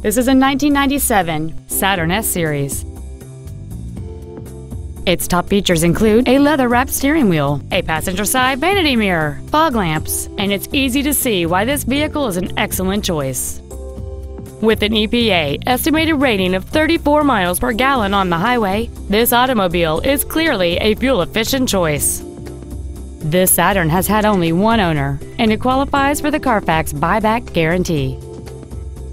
This is a 1997 Saturn S Series. Its top features include a leather-wrapped steering wheel, a passenger-side vanity mirror, fog lamps, and it's easy to see why this vehicle is an excellent choice. With an EPA estimated rating of 34 miles per gallon on the highway, this automobile is clearly a fuel-efficient choice. This Saturn has had only one owner, and it qualifies for the Carfax buyback guarantee.